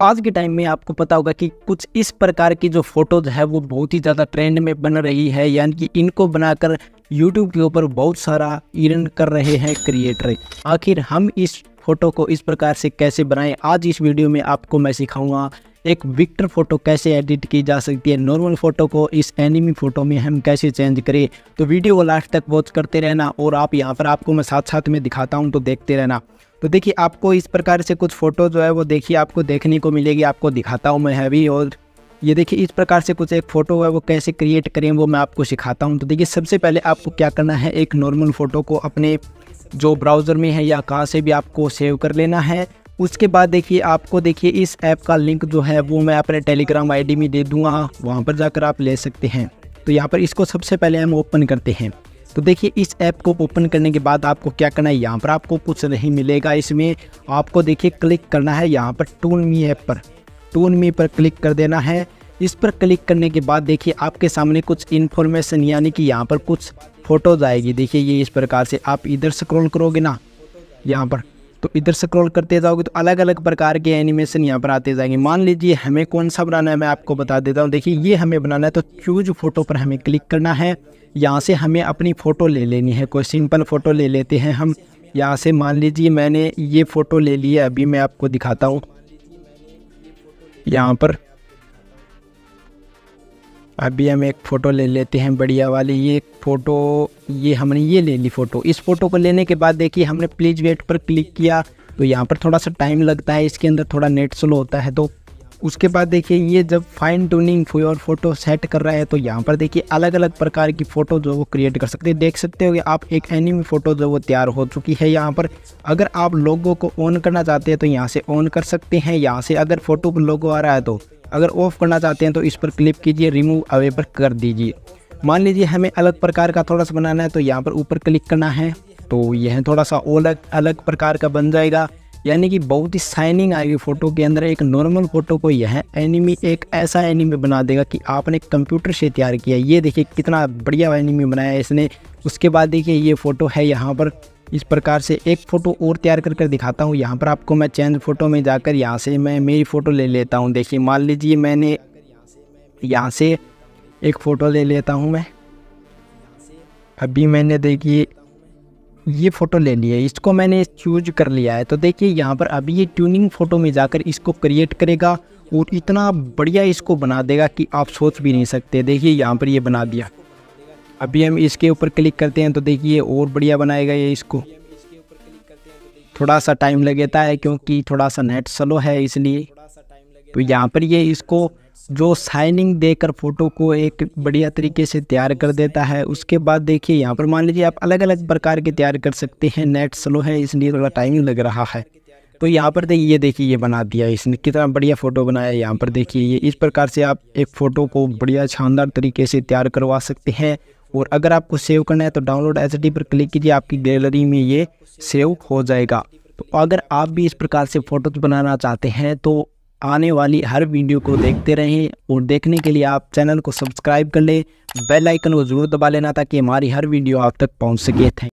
आज के टाइम में आपको पता होगा कि कुछ इस प्रकार की जो फ़ोटोज़ है, वो बहुत ही ज़्यादा ट्रेंड में बन रही है। यानी कि इनको बनाकर यूट्यूब के ऊपर बहुत सारा अर्न कर रहे हैं क्रिएटर आखिर हम इस फ़ोटो को इस प्रकार से कैसे बनाएँ? आज इस वीडियो में आपको मैं सिखाऊँगा एक विक्टर फ़ोटो कैसे एडिट की जा सकती है। नॉर्मल फ़ोटो को इस एनिमी फ़ोटो में हम कैसे चेंज करें? तो वीडियो को लास्ट तक वॉच करते रहना और आप यहाँ पर आपको मैं साथ साथ में दिखाता हूँ तो देखते रहना। तो देखिए, आपको इस प्रकार से कुछ फ़ोटो जो है, वो देखिए, आपको देखने को मिलेगी, आपको दिखाता हूँ मैं अभी। और ये देखिए, इस प्रकार से कुछ एक फ़ोटो है, वो कैसे क्रिएट करें, वो मैं आपको सिखाता हूँ। तो देखिए, सबसे पहले आपको क्या करना है, एक नॉर्मल फ़ोटो को अपने जो ब्राउज़र में है या कहाँ से भी आपको सेव कर लेना है। उसके बाद देखिए, आपको देखिए, इस ऐप का लिंक जो है, वो मैं अपने टेलीग्राम आईडी में दे दूँगा। वहाँ पर जाकर आप ले सकते हैं। तो यहाँ पर इसको सबसे पहले हम ओपन करते हैं। तो देखिए, इस ऐप को ओपन करने के बाद आपको क्या करना है? यहाँ पर आपको कुछ नहीं मिलेगा इसमें। आपको देखिए, क्लिक करना है यहाँ पर टून मी ऐप पर। टून मी पर क्लिक कर देना है। इस पर क्लिक करने के बाद देखिए, आपके सामने कुछ इन्फॉर्मेशन, यानी कि यहाँ पर कुछ फ़ोटोज़ आएगी। देखिए, ये इस प्रकार से आप इधर स्क्रॉल करोगे ना, यहाँ पर तो इधर स्क्रॉल करते जाओगे तो अलग अलग प्रकार के एनिमेशन यहाँ पर आते जाएँगे। मान लीजिए, हमें कौन सा बनाना है? मैं आपको बता देता हूँ। देखिए, ये हमें बनाना है तो चूज़ फ़ोटो पर हमें क्लिक करना है। यहाँ से हमें अपनी फ़ोटो ले लेनी है, कोई सिंपल फ़ोटो ले लेते हैं हम। यहाँ से मान लीजिए मैंने ये फ़ोटो ले ली है, अभी मैं आपको दिखाता हूँ। यहाँ पर अभी हम एक फ़ोटो ले लेते हैं, बढ़िया वाली। ये फ़ोटो, ये हमने ये ले ली फ़ोटो। इस फ़ोटो को लेने के बाद देखिए, हमने प्लीज़ वेट पर क्लिक किया। तो यहाँ पर थोड़ा सा टाइम लगता है, इसके अंदर थोड़ा नेट स्लो होता है तो उसके बाद देखिए, ये जब फाइन ट्यूनिंग और फ़ोटो सेट कर रहा है तो यहाँ पर देखिए अलग अलग प्रकार की फ़ोटो जो वो क्रिएट कर सकते हैं। देख सकते हो कि आप एक एनिमी फ़ोटो जो वो तैयार हो चुकी है यहाँ पर। अगर आप लोगों को ऑन करना चाहते हैं तो यहाँ से ऑन कर सकते हैं। यहाँ से अगर फ़ोटो पर लोगो आ रहा है तो अगर ऑफ़ करना चाहते हैं तो इस पर क्लिक कीजिए रिमूव अवे पर कर दीजिए। मान लीजिए, हमें अलग प्रकार का थोड़ा सा बनाना है तो यहाँ पर ऊपर क्लिक करना है तो यह थोड़ा सा अलग अलग प्रकार का बन जाएगा। यानी कि बहुत ही शाइनिंग आएगी फ़ोटो के अंदर। एक नॉर्मल फ़ोटो को यह एनिमी एक ऐसा एनिमी बना देगा कि आपने कंप्यूटर से तैयार किया। ये देखिए कितना बढ़िया एनिमी बनाया इसने। उसके बाद देखिए ये फ़ोटो है यहाँ पर। इस प्रकार से एक फ़ोटो और तैयार कर कर दिखाता हूँ। यहाँ पर आपको मैं चेंज फ़ोटो में जाकर यहाँ से मैं मेरी फ़ोटो ले लेता हूँ। देखिए मान लीजिए मैंने यहाँ से एक फ़ोटो ले लेता हूँ मैं। अभी मैंने देखिए ये फ़ोटो ले लिया इसको मैंने चूज़ कर लिया है। तो देखिए, यहाँ पर अभी ये ट्यूनिंग फ़ोटो में जाकर इसको क्रिएट करेगा और इतना बढ़िया इसको बना देगा कि आप सोच भी नहीं सकते। देखिए, यहाँ पर ये बना दिया। अभी हम इसके ऊपर क्लिक करते हैं तो देखिए, और बढ़िया बनाएगा ये इसको। थोड़ा सा टाइम लगता है क्योंकि थोड़ा सा नेट स्लो है, इसलिए तो यहाँ पर ये इसको जो शाइनिंग देकर फ़ोटो को एक बढ़िया तरीके से तैयार कर देता है, उसके बाद देखिए यहाँ पर मान लीजिए आप अलग अलग प्रकार के तैयार कर सकते हैं। नेट स्लो है, इसलिए थोड़ा टाइम लग रहा है। तो यहाँ पर देखिए ये देखिए, ये बना दिया इसने। कितना बढ़िया फ़ोटो बनाया यहाँ पर देखिए, ये इस प्रकार से आप एक फ़ोटो को बढ़िया शानदार तरीके से तैयार करवा सकते हैं। और अगर आपको सेव करना है तो डाउनलोड एच पर क्लिक कीजिए, आपकी गैलरी में ये सेव हो जाएगा। तो अगर आप भी इस प्रकार से फ़ोटोज़ बनाना चाहते हैं तो आने वाली हर वीडियो को देखते रहें और देखने के लिए आप चैनल को सब्सक्राइब कर लें। बेल आइकन को ज़रूर दबा लेना ताकि हमारी हर वीडियो आप तक पहुँच सके। थैंक